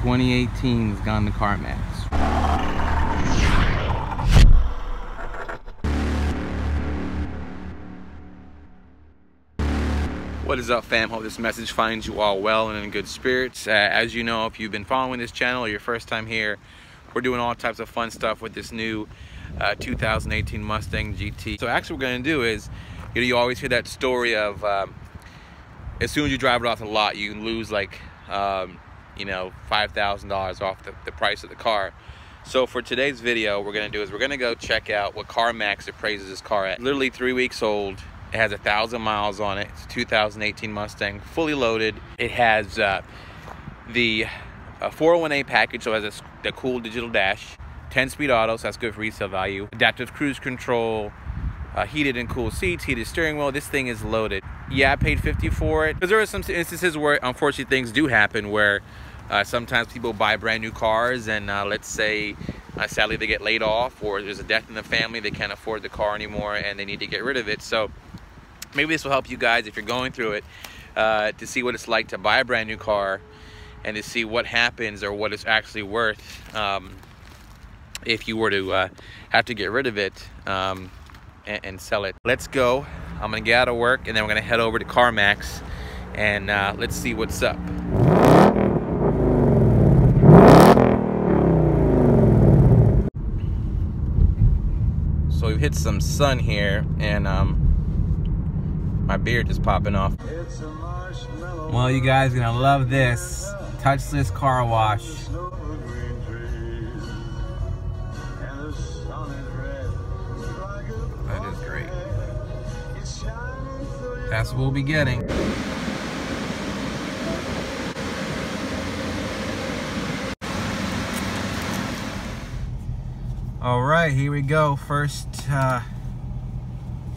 2018's gone to CarMax. What is up fam? Hope this message finds you all well and in good spirits. Uh, as you know, if you've been following this channel or your first time here, we're doing all types of fun stuff with this new uh, 2018 Mustang GT. So actually what we're gonna do is, you know, you always hear that story of um, as soon as you drive it off the lot, you lose like, um, you know, $5,000 off the, the price of the car. So for today's video, we're gonna do is we're gonna go check out what CarMax appraises this car at. Literally three weeks old. It has a thousand miles on it. It's a 2018 Mustang, fully loaded. It has uh, the uh, 401A package, so it has a, the cool digital dash, 10-speed auto, so that's good for resale value. Adaptive cruise control, uh, heated and cool seats, heated steering wheel. This thing is loaded. Yeah, I paid 50 for it. Because there are some instances where, unfortunately, things do happen where uh, sometimes people buy brand new cars and uh, let's say uh, sadly they get laid off or there's a death in the family they can't afford the car anymore and they need to get rid of it so maybe this will help you guys if you're going through it uh, to see what it's like to buy a brand new car and to see what happens or what it's actually worth um, if you were to uh, have to get rid of it um, and, and, sell it. Let's go. I'm gonna get out of work and then we're gonna head over to CarMax and uh, let's see what's up. So we've hit some sun here and um, my beard is popping off. Well, you guys gonna love this. Touchless car wash. That's what we'll be getting. All right, here we go. First uh,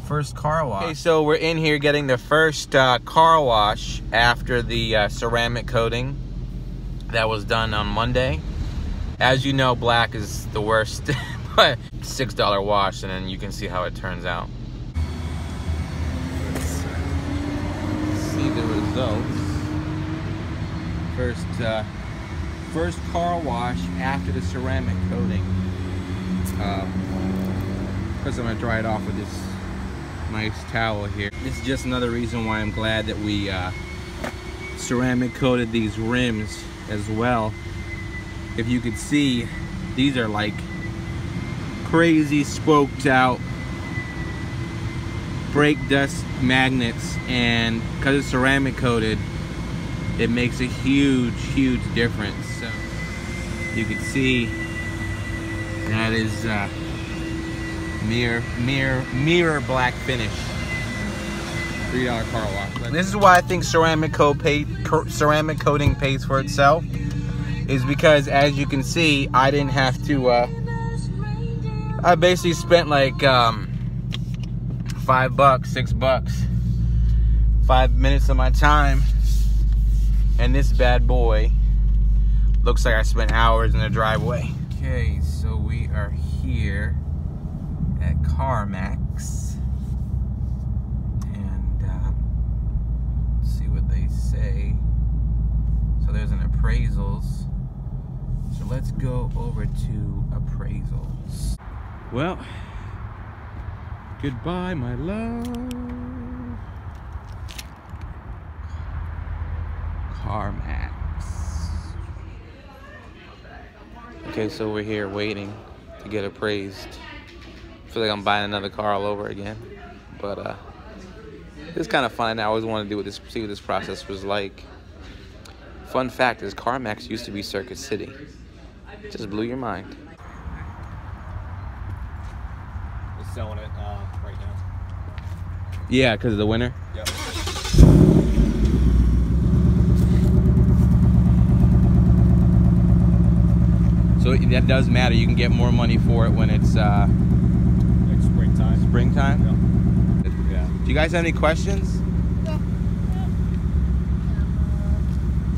first car wash. Okay, so we're in here getting the first uh, car wash after the uh, ceramic coating that was done on Monday. As you know, black is the worst, but $6 wash and then you can see how it turns out. Let's see the results. First, uh, first car wash after the ceramic coating. Um, first I'm gonna dry it off with this nice towel here. This is just another reason why I'm glad that we uh, ceramic coated these rims as well. If you could see, these are like crazy spoked out brake dust magnets and because it's ceramic coated it makes a huge huge difference so you can see that is uh, mirror, mirror, mirror black finish. Three dollar car wash. This is why I think ceramic coat pay, ceramic coating pays for itself. Is because as you can see, I didn't have to. Uh, I basically spent like um, five bucks, six bucks, five minutes of my time, and this bad boy looks like I spent hours in the driveway. Okay, so we are here at CarMax and um, see what they say. So there's an appraisals. So let's go over to appraisals. Well, goodbye, my love. CarMax. Okay, so we're here waiting to get appraised I feel like I'm buying another car all over again. But uh, it's kind of fun. I always wanted to do what this, see what this process was like. Fun fact is, CarMax used to be Circuit City. Just blew your mind. We're selling it right now. Yeah, because of the winter? Yep. So that does matter. You can get more money for it when it's uh, springtime? Yeah. yeah. Do you guys have any questions? Yeah.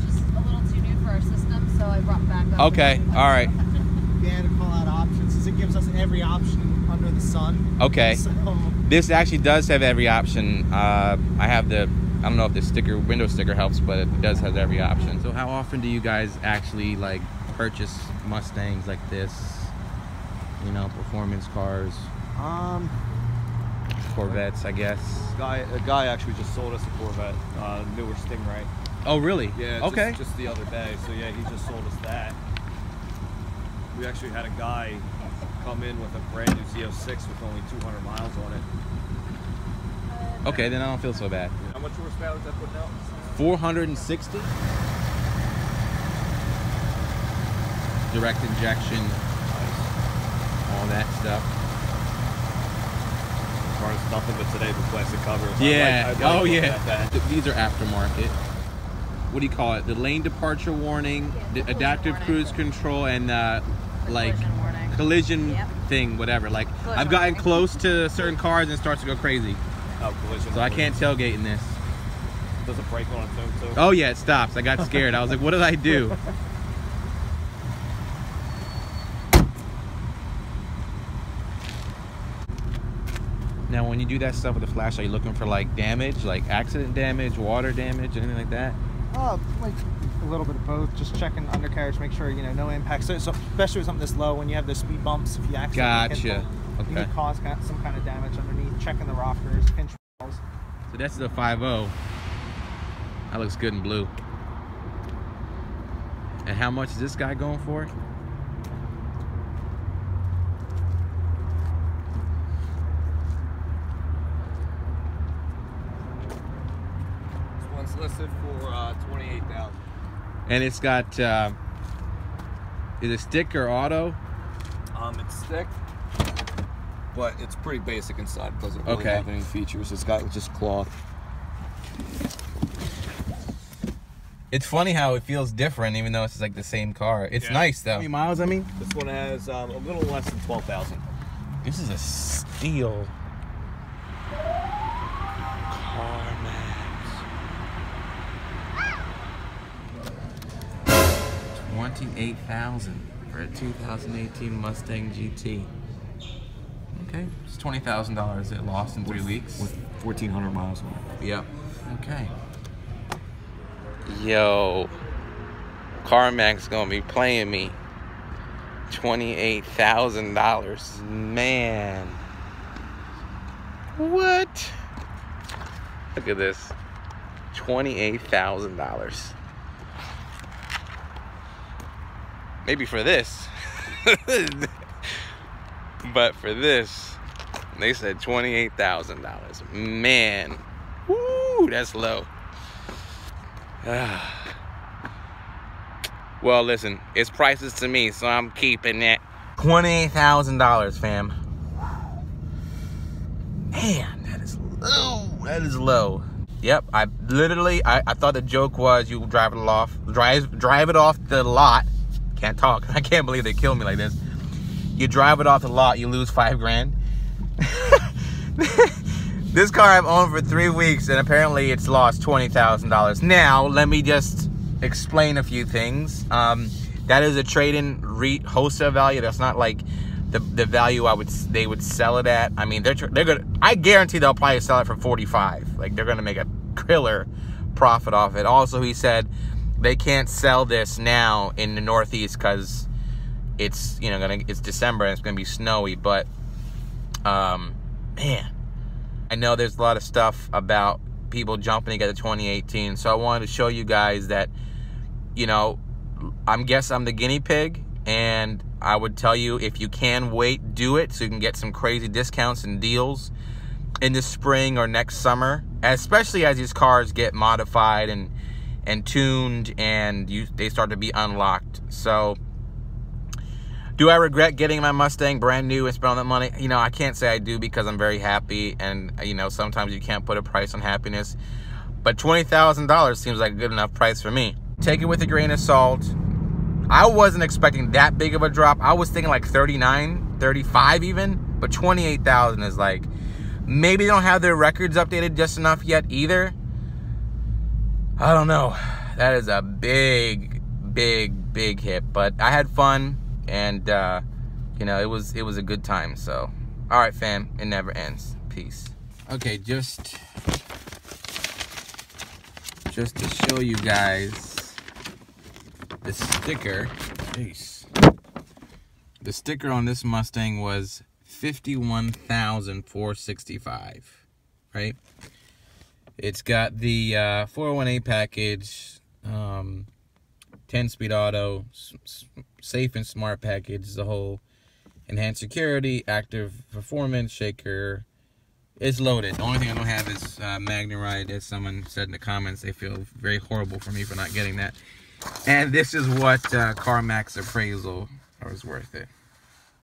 Just a little too new for our system, so I brought back up. Okay, all right. Yeah, to call out options. It gives us every option under the sun. Okay. So. This actually does have every option. Uh, I have the I don't know if the sticker window sticker helps, but it does have every option. So how often do you guys actually like purchase Mustangs like this? You know, performance cars, Um, Corvettes, I guess. guy, a guy actually just sold us a Corvette, uh, newer Stingray. Oh, really? Yeah. Okay. Just, just the other day. So yeah, he just sold us that. We actually had a guy come in with a brand new Z06 with only 200 miles on it. Okay, then I don't feel so bad. How much horsepower is that putting out? 460. Direct injection, all that stuff. As far as nothing but today with plastic covers. I Yeah. like- I like oh yeah. that. These are aftermarket. What do you call it? The lane departure warning, Yeah, the collision adaptive warning. cruise control, and uh, The like collision collision Yep. thing, whatever. Like Collision I've gotten warning. close to certain cars and it starts to go crazy. Oh, collision. So I can't tailgate in this. Does it brake on its own too? Oh yeah, it stops. I got scared. I was like, what did I do? Now, when you do that stuff with the flash, are you looking for like damage, like accident damage, water damage, anything like that? Uh, like a little bit of both. Just checking undercarriage, make sure you know no impact. So, so especially with something this low, when you have the speed bumps, if you accidentally hit Gotcha. them, you Okay. could cause some kind of damage underneath. Checking the rockers, pinch welds. So this is a 5.0. That looks good in blue. And how much is this guy going for? This one's listed for uh, 28,000. And it's got, uh, is it stick or auto? Um, it's stick, but it's pretty basic inside. It doesn't really Okay. have any features. It's got just cloth. It's funny how it feels different, even though it's like the same car. It's Yeah. nice though. How many miles? I mean, This one has um, a little less than 12,000. this is a steal. 28,000 for a 2018 Mustang GT. Okay, it's $20,000 it lost in three with, weeks. With 1,400 miles on it. Yep. Okay. Yo, CarMax gonna be playing me. $28,000. Man. What? Look at this. $28,000. Maybe for this, but for this, they said twenty-eight thousand dollars. Man, woo, that's low. well, listen, it's priceless to me, so I'm keeping it. Twenty-eight thousand dollars, fam. Man, that is low. That is low. Yep, I literally, I, I thought the joke was you drive it off, drive, drive it off the lot. Can't talk. I can't believe they killed me like this. You drive it off the lot, you lose five grand. this car I've owned for three weeks, and apparently it's lost twenty thousand dollars. Now, let me just explain a few things. Um, that is a trade-in re- wholesale value. That's not like the the value I would they would sell it at. I mean, they're they're gonna. I guarantee they'll probably sell it for forty five. Like they're gonna make a killer profit off it. Also, he said they can't sell this now in the Northeast because it's you know gonna it's December and it's gonna be snowy. But um, man, I know there's a lot of stuff about people jumping to get the 2018. So I wanted to show you guys that you know I'm guess I'm the guinea pig and I would tell you if you can wait, do it so you can get some crazy discounts and deals in the spring or next summer, especially as these cars get modified and and tuned and you they start to be unlocked. So do I regret getting my Mustang brand new and spending that money? You know, I can't say I do because I'm very happy and you know, sometimes you can't put a price on happiness. But $20,000 seems like a good enough price for me. Take it with a grain of salt. I wasn't expecting that big of a drop. I was thinking like 39, 35 even, but 28,000 is like maybe they don't have their records updated just enough yet either. I don't know. That is a big big big hit, but I had fun and uh you know, it was it was a good time. So, all right, fam, it never ends. Peace. Okay, just just to show you guys the sticker. Jeez. The sticker on this Mustang was 51,465, right? It's got the uh, 401A package, um, 10 speed auto, safe and smart package, the whole enhanced security, active performance, shaker. It's loaded. The only thing I don't have is uh, MagneRide, as someone said in the comments. They feel very horrible for me for not getting that. And this is what uh, CarMax appraisal was worth it.